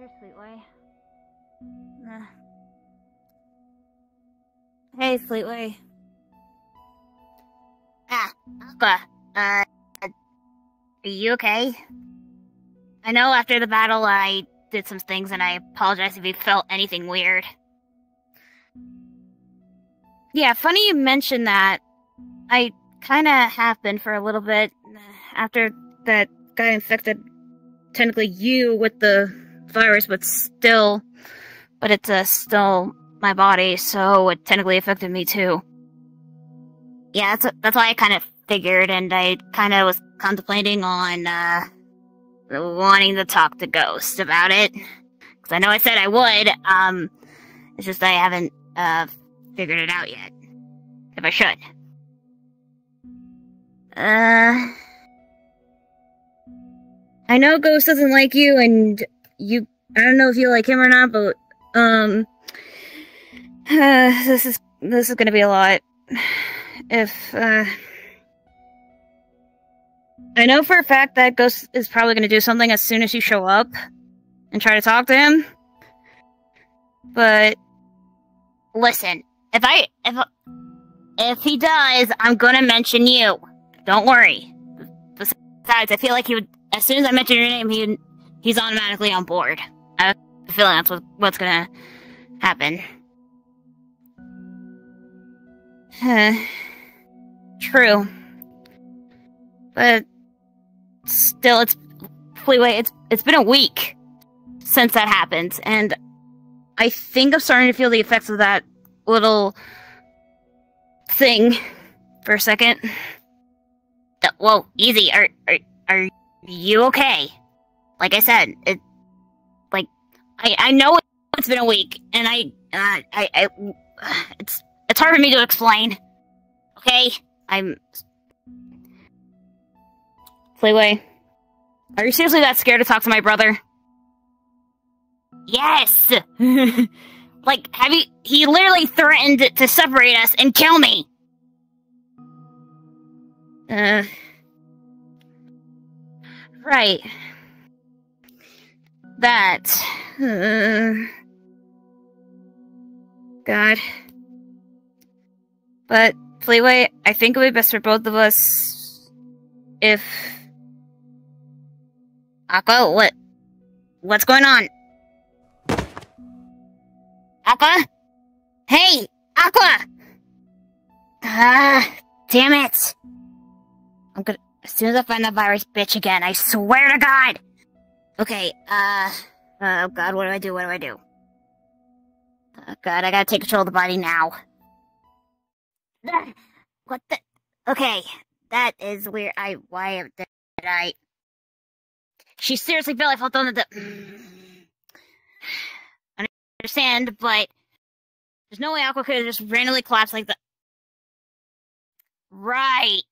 There's Fleetway. Nah. Hey, Fleetway. Ah, Aqua. Uh, are you okay? I know after the battle I did some things and I apologize if you felt anything weird. Yeah, funny you mentioned that. I kinda have been for a little bit after that guy infected technically you with the virus, but still, but it's uh, still my body, so it technically affected me too. Yeah, that's that's why I kind of figured, and I kind of was contemplating on uh, wanting to talk to Ghost about it, because I know I said I would. Um, it's just I haven't uh figured it out yet. If I should. Uh, I know Ghost doesn't like you, and you. I don't know if you like him or not, but um, uh, this is this is gonna be a lot. If uh, I know for a fact that Ghost is probably gonna do something as soon as you show up and try to talk to him, but listen, if I if if he does, I'm gonna mention you. Don't worry. Besides, I feel like he would. As soon as I mention your name, he he's automatically on board. I have a feeling that's what, what's gonna happen. Huh. True. But still, it's Fleetway. It's it's been a week since that happened, and I think I'm starting to feel the effects of that little thing for a second. Whoa, easy. Are are are you okay? Like I said, it like I I know it's been a week, and I uh, I I it's it's hard for me to explain. Okay, I'm. Fleetway, are you seriously that scared to talk to my brother? Yes. like, have you? He literally threatened to separate us and kill me. Uh. Right. That. Uh, God. But, Fleetway, I think it would be best for both of us if. Aqua, what? What's going on? Aqua? Hey! Aqua! Ah, damn it! I'm gonna. As soon as I find that virus bitch again, I swear to God! Okay, uh. Oh God, what do I do? What do I do? Oh God, I gotta take control of the body now. What the? Okay, that is weird. I. Why did I. She seriously felt I felt on the. I understand, but. There's no way Aqua could have just randomly collapsed like that. Right.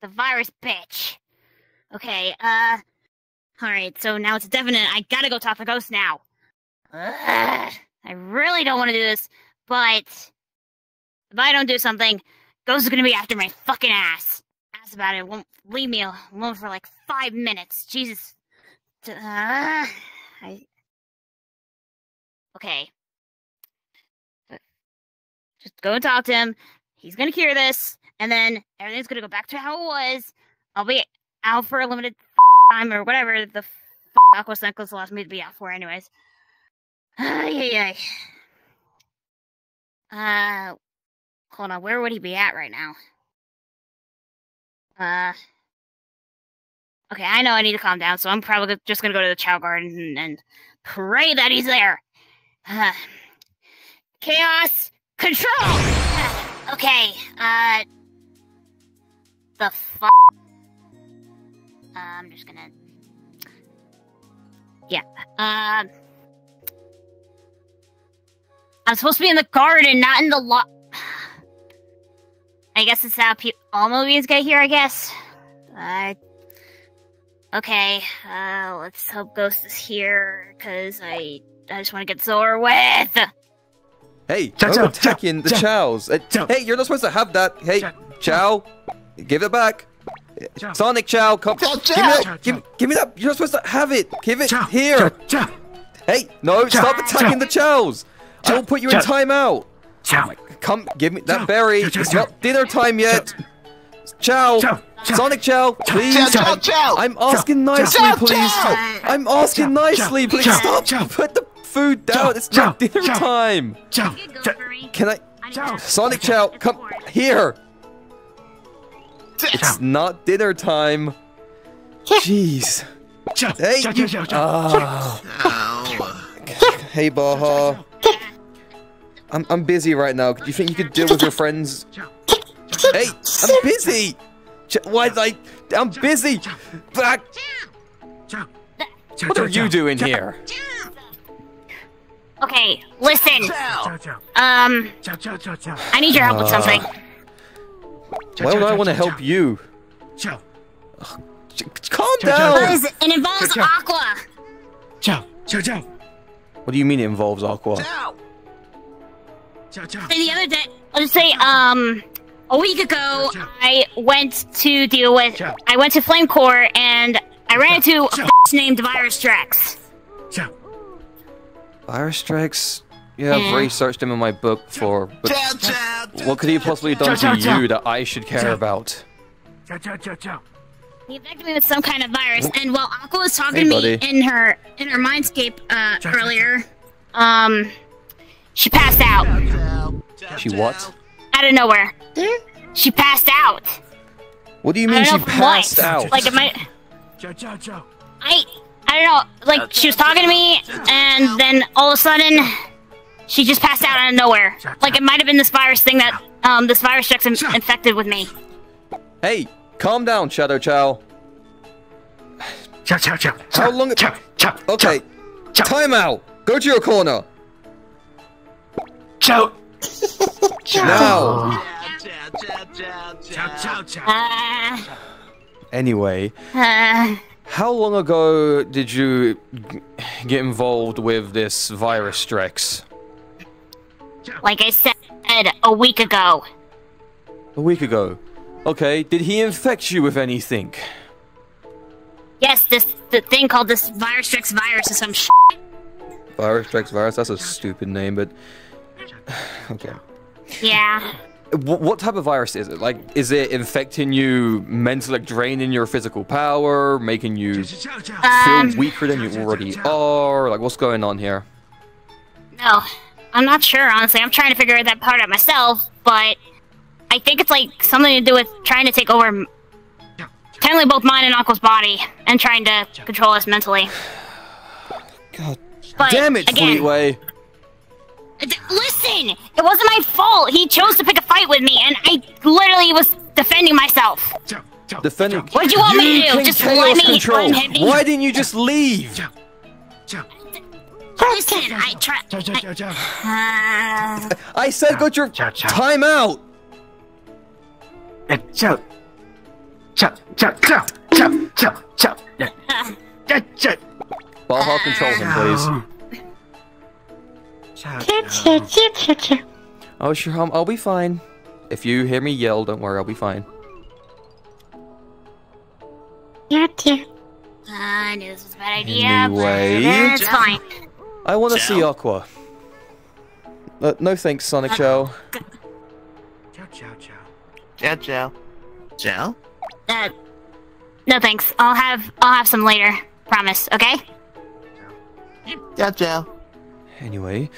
The virus bitch. Okay, uh. Alright, so now it's definite. I gotta go talk to Ghost now. Ugh, I really don't want to do this, but. If I don't do something, Ghost is gonna be after my fucking ass. Ask about it. Won't leave me alone for like five minutes. Jesus. Uh, I. Okay. Just go and talk to him. He's gonna cure this, and then everything's gonna go back to how it was. I'll be out for a limited or whatever the Aqua Cyclist allows me to be out for, anyways. Ay, ay, Uh, hold on. Where would he be at right now? Uh. Okay, I know I need to calm down, so I'm probably just gonna go to the Chao Garden and, and pray that he's there. Uh, chaos control. okay. Uh. The fuck. Uh, I'm just gonna. Yeah. Um. I'm supposed to be in the garden, not in the lot. I guess it's how pe- all movies get here. I guess. Uh. Okay. Uh. Let's hope Ghost is here, cause I I just want to get this over with. Hey, Chow, I'm chow, attacking chow, the chows. Uh, chow. Hey, you're not supposed to have that. Hey, Chow. chow, give it back. Sonic Chao, come. Chow, Give me that. Give, give me that. You're not supposed to have it. Give it Chow, here. Chow, Hey, no, Chow, stop attacking Chow. the chows. I Chow, will put you in timeout. Chow, Come, give me that Chow, berry. Chow, Chow, It's not dinner time yet. Chow. Chow, Chow. Sonic Chao, please. Chow, chow, chow. I'm asking Chow, nicely, Chow, please. chow. I'm asking Chow, nicely, Chow, please. Chow, Stop. Chow. Put the food down. Chow, It's not Chow, dinner Chow. time. Chow, You go, Chow. furry. Can I? I Chow. Sonic Chao, It's come here. It's not dinner time. Jeez. Hey, Chow, you-. Ah. Ow. Hey, Baha. I'm I'm busy right now. Do you think you could deal with your friends? Hey, I'm busy. Why? Like, I'm busy. Back. Chow. Chow, What are you doing here? Okay, listen. Chow, Chow. Um. I need your help with Uh, something. Chow, Why would I want to help you? Chow. Ch- Calm Chow, Chow, down. Because it involves Chow, Chow. Aqua. Chow, Chow, Chow. What do you mean it involves Aqua? Chow. Chow, Chow. The other day, I'll just say, um, a week ago, I went to deal with, I went to Flame Core and I ran into a bitch named Virus Drex. Chow. Virus strikes. Yeah, I've researched him in my book before. But Chow, chow. What could he have possibly done to chow, chow. you that I should care about? He infected me with some kind of virus, and while Aqua was talking Hey, to me buddy. in her in her mindscape uh, Chow, chow, earlier, um, she passed out Chow. Chow, She what? out of nowhere. She passed out. What do you mean she know from what. passed out? Like it might. I I don't know. Like she was talking to me, and then all of a sudden, she just passed out out of nowhere. Like it might have been this virus thing that um this virus check's in- infected with me. Hey, calm down, Shadow Chao. Chow, Chow, Chow. How long- Chow, Chow. Okay, Chow. time out. Go to your corner Chow. now. Chow, chow, chow, Chow, Chow, Chow. Uh, Anyway, uh, how long ago did you get involved with this virus, Strex? Like I said a week ago. A week ago. Okay, did he infect you with anything? Yes, this the thing called this virus Drex virus or some sh. Virus, Strex, virus. That's a stupid name, but okay. Yeah. What, what type of virus is it? Like, is it infecting you mentally, like draining your physical power, making you. Um, feel weaker than you already are? Like, what's going on here? No, I'm not sure. Honestly, I'm trying to figure that part out myself. But I think it's like something to do with trying to take over, technically both mine and Uncle's body, and trying to control us mentally. God But damn it, again, Fleetway! Listen, it wasn't my fault. He chose to pick a fight with me, and I literally was defending myself. Defending. What do you want me to do? Just let me control. Why didn't you just leave? Chow. Chow. Listen, I try. Chow. Uh, I said go to your Chow, chow. time out. Eh, Chow. Chow, Chow, Chow. Chow, Chow, Chow. Yeah. Chow, Chow. Baha, control him, please. Chow, Chow. Oh, sure, um, I'll be fine. If you hear me yell, don't worry, I'll be fine. I knew this was a bad idea. Anyway. but it's fine. I want to see Aqua. Uh, no thanks, Sonic Chao. Chow, Chow, Chow. Chow, chow. Chow? Uh, no thanks. I'll have I'll have some later. Promise. Okay. Chow, chow. Anyway,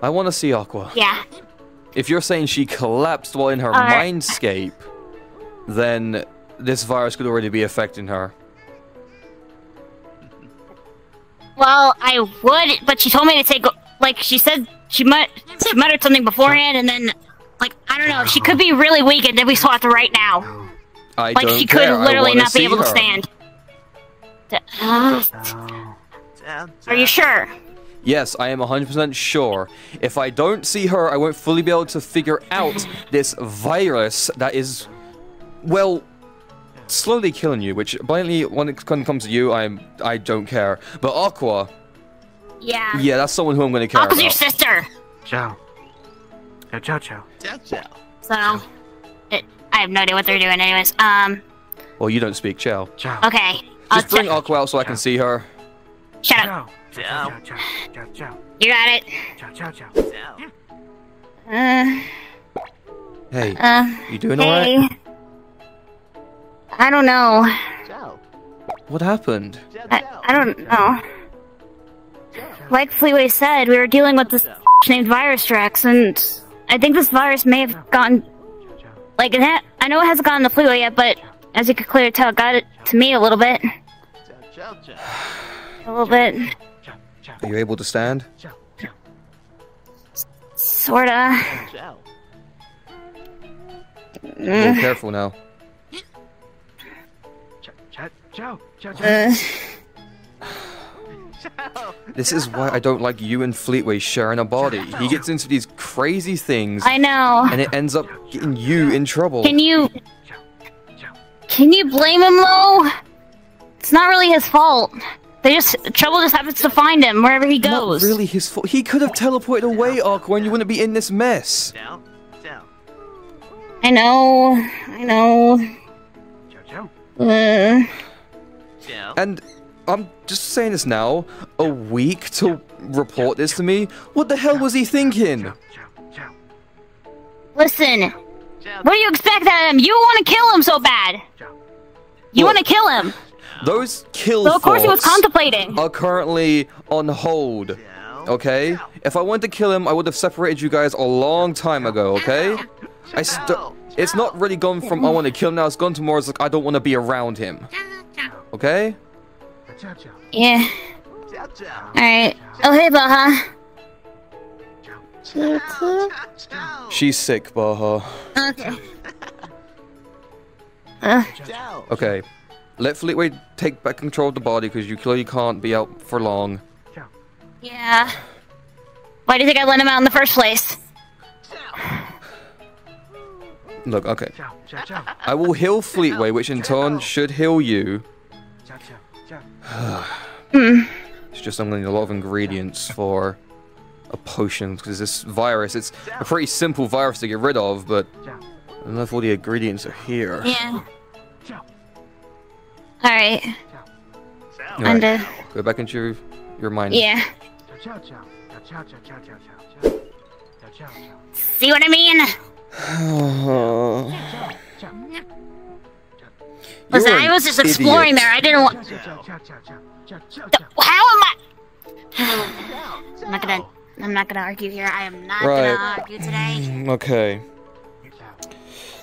I want to see Aqua. Yeah. If you're saying she collapsed while in her Alright. mindscape, then this virus could already be affecting her. Well, I would, but she told me to take. Like she said, she mut she muttered something beforehand, and then like I don't know. She could be really weak, and then we saw it right now. I Like she could care. Literally not be able to stand. Uh, are you sure? Yes, I am 100% sure. If I don't see her, I won't fully be able to figure out this virus that is, well, slowly killing you. Which, blatantly, when it comes to you, I'm I don't care. But Aqua, Yeah. yeah, that's someone who I'm going to care Aqua's your sister, Chow. Chow, Chow, Chow. chow, chow. so it, I have no idea what they're doing. Anyways, um, Well, you don't speak Chow. Ciao. Okay. I'll Just bring Aqua out so I can see her. shut up. Ciao. Ciao. Ciao. Ciao. Ciao. Ciao. You got it. Ciao. Ciao. Ciao. Ciao. Uh, Hey, uh, you doing hey. alright? I don't know. What happened? I. I don't know. Like Fleetway said, we were dealing with this named Virus Drax, and I think this virus may have gotten, like, it ha- I know it hasn't gotten the Fleetway yet, but as you could clearly tell, it got it to me a little bit. A little bit. Are you able to stand? Ciao. Sorta. Be careful now. Ciao. Ciao. Ciao. Ciao. Ciao. Uh, This is why I don't like you and Fleetway sharing a body. He gets into these crazy things, I know. and it ends up getting you in trouble. Can you, Ciao. Ciao. can you blame him though? It's not really his fault. They just, trouble just happens to find him wherever he goes. Not goes. really his fault. He could have teleported away, Aqua, and you wouldn't be in this mess. Ciao. Ciao. I know. I know. Ciao. Ciao. Uh, Ciao. And I'm just saying this now. A week to report this to me? What the hell was he thinking? Listen. What do you expect out of him? You want to kill him so bad. You want to kill him. Those kill So of course he was contemplating. are currently on hold. Okay? If I wanted to kill him, I would have separated you guys a long time ago, okay? I st- It's not really gone from I want to kill him now, it's gone to more as like I don't want to be around him. Okay? Yeah. Alright. Oh, hey, Baha. Ciao, ciao, ciao. She's sick, Baha. Okay. Uh. Okay. Let Fleetway take back control of the body because you clearly can't be out for long. yeah. Why do you think I let him out in the first place? Look, okay. I will heal Fleetway, which in turn should heal you. Mm. it's just I'm going to need a lot of ingredients for a potion, because this virus, it's a pretty simple virus to get rid of, but I don't know if all the ingredients are here. Yeah. Alright. All right. Under. Go back into your, your mind. Yeah. See what I mean? Oh. Listen, I was just exploring idiot. there. I didn't want. How am I? I'm not gonna. I'm not gonna argue here. I am not Right. gonna argue today. Mm, Okay.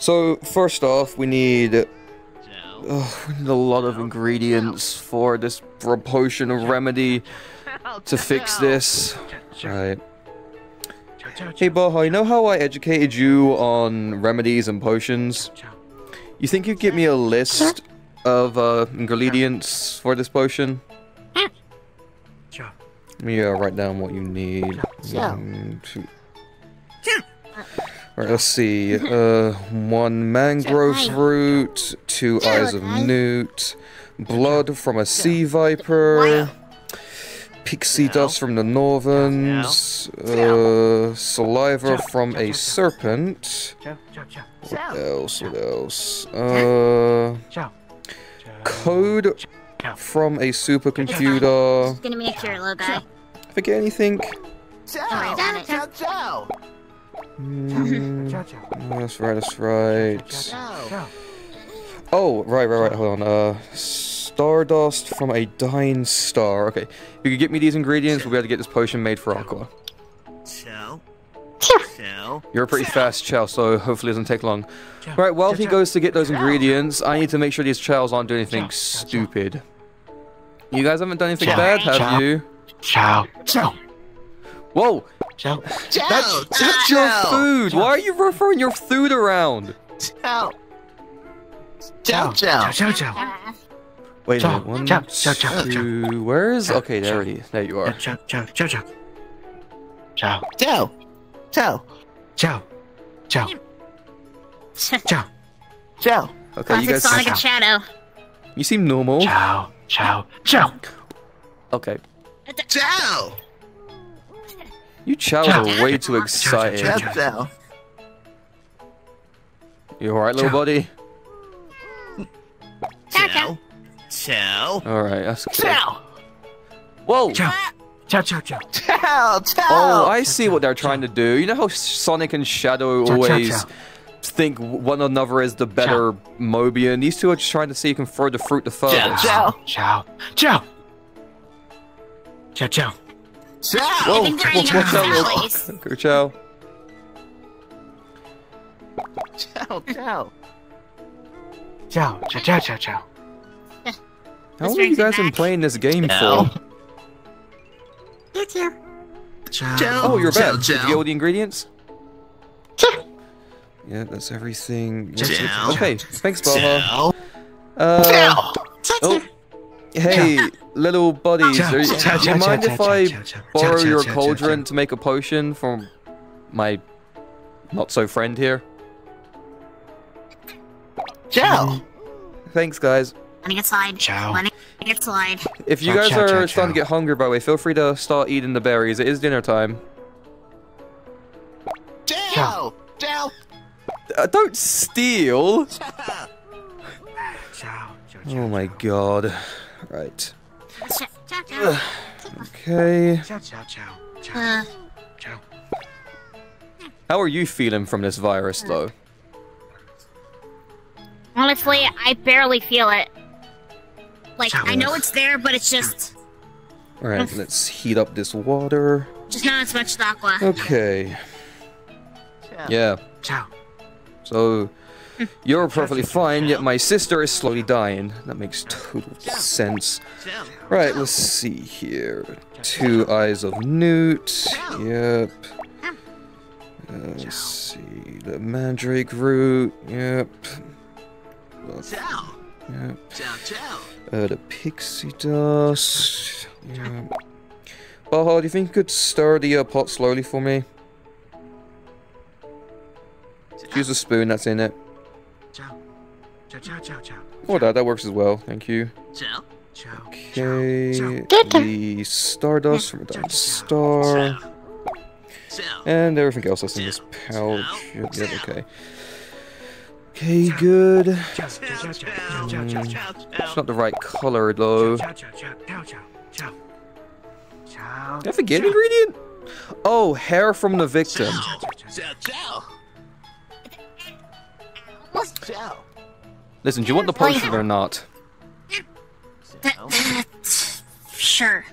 So first off, we need we need a lot of ingredients for this potion of remedy to fix this. Right. Hey Baha, you know how I educated you on remedies and potions? You think you'd give me a list of uh, ingredients for this potion? Let me uh, write down what you need. One, two. Let's see. Uh, one mangrove root, two eyes of newt, blood from a sea viper, pixie dust from the northerns, uh, saliva from a serpent. Ciao. Ciao. Ciao. What else? What else? Uh, Ciao. code from a supercomputer. Just gonna be a cure, little guy. Forget anything? Ciao. about it. Ciao, ciao. Mm, Ciao. Ciao. that's right. That's right. Ciao. Oh, right, right, right. Hold on. Uh, stardust from a dying star. Okay, if you could get me these ingredients, we'll be able to get this potion made for Aqua. Ciao. Ciao. Ciao. You're a pretty fast chow, so hopefully it doesn't take long. Ciao. Right, while Ciao, he ciao. goes to get those Ciao. ingredients, I need to make sure these chows aren't doing anything stupid. You guys haven't done anything Ciao. bad, have Ciao. you? Chow. Chow. Whoa, Ciao. Chow. that's, that's your ciao. food. Why are you referring your food around? Chow. Chow, chow. Chow, chow, Ciao. Wait, chomp, one, chomp, chomp, two, where's? Okay, there it is. There you are. Ciao, ciao, ciao, ciao. Ciao. Ciao. Ciao. Ciao. Ciao. Ciao. Ciao. Okay, Classic you guys. Sonic and Shadow. You seem normal. Ciao. Ciao. Ciao. Okay. Ciao. You chows are way too excited. Ciao, ciao, ciao. You alright, little buddy? Ciao, ciao. Chow. All right, that's good. Chow. Whoa. Chow. Chow, chow, chow. Chow, chow. Oh, I see chow, what they're trying to do. You know how Sonic and Shadow always think one another is the better chow. Mobian? These two are just trying to see who can throw the fruit the furthest. Chow, chow, chow. Chow, chow. Chow. Whoa, watch, watch out, Luke. Chow. Chow, chow. Chow, Ciao! chow, chow, chow. How long have you guys been playing this game no. for? It's you. Gel. Oh, you're back. Gel, gel. Did you get all the ingredients? Gel. Yeah, that's everything. Gel. Okay, thanks, Baha. Uh, gel. Oh. Hey, little buddies, are you, do you mind if I borrow your cauldron to make a potion from my not-so-friend here? Gel. Thanks, guys. Letting it slide. Ciao. Letting it slide. If you Ciao, guys ciao, are ciao, starting to get hungry, by the way, feel free to start eating the berries. It is dinner time. Ciao. Ciao. Uh, don't steal! Ciao, ciao, ciao. Oh my god. Right. Ciao, ciao, ciao. Okay. Ciao, ciao, ciao. Ciao, Uh, ciao. How are you feeling from this virus, though? honestly, I barely feel it. Like, Ciao. I know it's there, but it's just, Alright, let's heat up this water. just not as much as the aqua. Okay. Yeah. Ciao. So, you're perfectly fine, yet my sister is slowly dying. That makes total sense. Right, let's see here. Two eyes of newt. Yep. Uh, let's see. The mandrake root. Yep. Ciao. Ciao. Ciao. Uh, the pixie dust. Yep. Baha, do you think you could stir the uh, pot slowly for me? Use the spoon that's in it. Ciao. Ciao, ciao, ciao, ciao. Oh, that, that works as well. Thank you. Ciao. Okay. The stardust from star. And everything else that's in this pouch. Yep, yep, okay. Okay, good. Mm. It's not the right color, though. Do I forget ingredient? Oh, hair from the victim. Listen, do you want the potion or not? sure.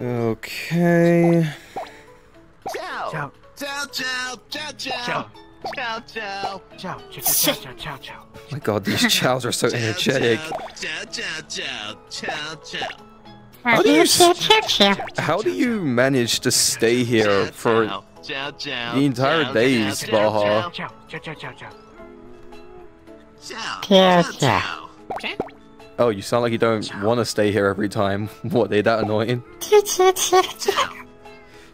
Okay. Chow chow. Chow, chow. My god, these chows are so energetic. How do you How do you manage to stay here for the entire days, Baha? Oh, you sound like you don't want to stay here every time. What, they that annoying?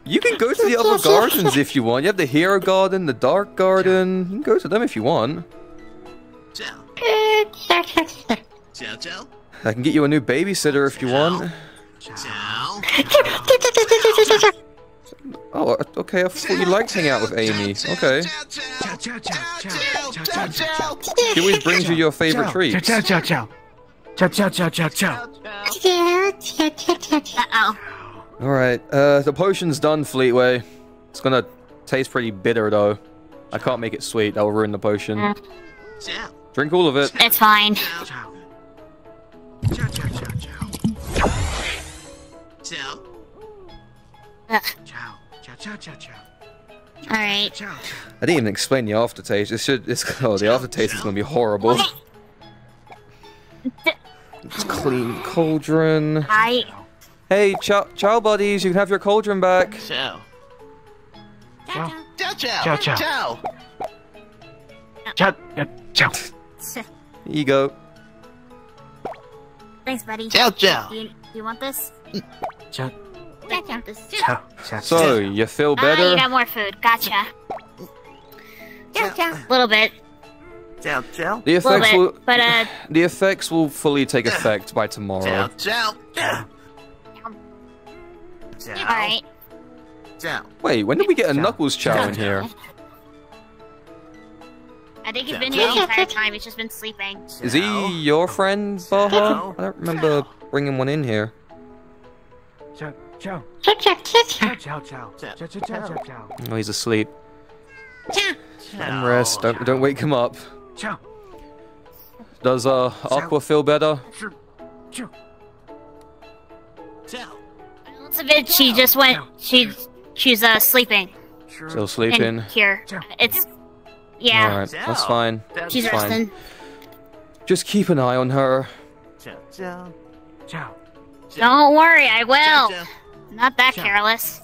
Ciao. You can go to the other gardens if you want. You have the hero garden, the dark garden. You can go to them if you want. Ciao. Ciao. Ciao. I can get you a new babysitter if you want. Ciao. Oh, okay. I thought you liked hanging out with Amy. Okay. Ciao. Ciao, ciao, ciao, Ciao. ciao, Ciao. ciao, ciao, Ciao. She always brings you your favorite Ciao, treats. Ciao, ciao, ciao. Ciao, ciao, ciao, ciao, ciao. Uh-oh. All right. Uh, the potion's done, Fleetway. It's gonna taste pretty bitter though. I can't make it sweet. That will ruin the potion. Ciao. Drink all of it. It's fine. Alright. I didn't even explain the aftertaste. It should. It's oh, the aftertaste is gonna be horrible. It's clean cauldron. I... Hey, chow, ciao, buddies, you can have your cauldron back. Ciao. Ciao. Ciao. Ciao. Ciao. Ciao. Ciao. Chow, you go. Thanks, buddy. Chow, chow. Do you, you want this? Chow. So, you feel ah, better? Uh, you got more food. Gotcha. A little bit. The effects bit, will, but, uh, the effects will fully take effect by tomorrow. Chow. Ciao. alright. Ciao. Wait, when did we get a Ciao. Knuckles chao in here? I think he's been here the entire time. He's just been sleeping. Is he your friend, Baha? I don't remember bringing one in here. Ciao, ciao. Ciao, ciao, ciao. Ciao, ciao, ciao, ciao, ciao, ciao. Oh, he's asleep. Let him rest. Don't don't wake him up. Ciao. Does uh Aqua feel better? Ciao, ciao. Ciao. Of it, she just went. She's she's uh sleeping Still in sleeping. here. It's yeah. All right, that's fine. She's It's fine. resting. Just keep an eye on her. Don't worry, I Ciao, will. ciao. Not that Ciao. careless.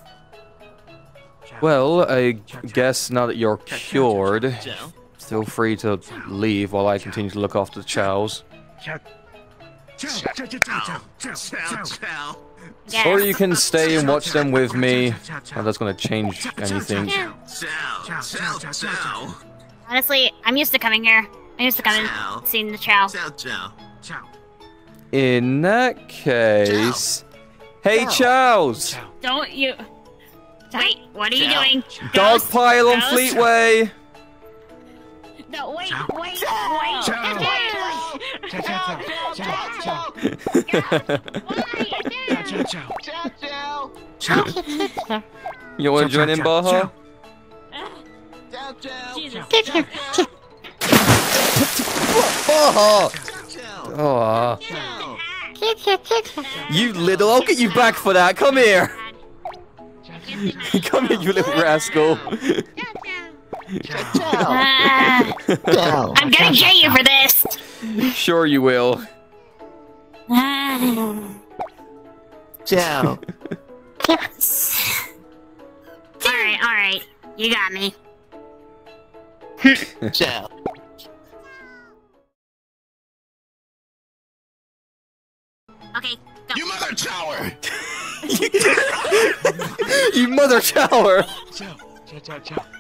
Well, I guess now that you're cured, Ciao. feel free to leave while I continue to look after the chows. Ciao. Ciao, ciao, ciao, ciao, Yes. Or you can stay and watch them with me. Ciao, ciao, Now that's gonna change anything. Honestly, I'm used to coming here. I'm used to coming, Ciao. seeing the chow. In that case, hey chows! Don't you? Wait, what are you doing? Dog pile on Fleetway. No, wait, Ciao. wait, wait. Ciao. Wait, Ciao, ciao, ciao, ciao, ciao. wait. Ciao, ciao, Ciao, ciao. ciao. Ciao. you wanna Ciao, join in, ciao, Baha? ciao. Ciao, ciao. Jesus. Baha! Ciao, Oh, ciao. you little! I'll get you back for that. Come here. Come here, you little rascal. I'm gonna get you for this. sure you will. Ah. Ciao. all right, all right. You got me. Ciao. Okay, go. You mother tower! You mother shower. Ciao, ciao, ciao, ciao.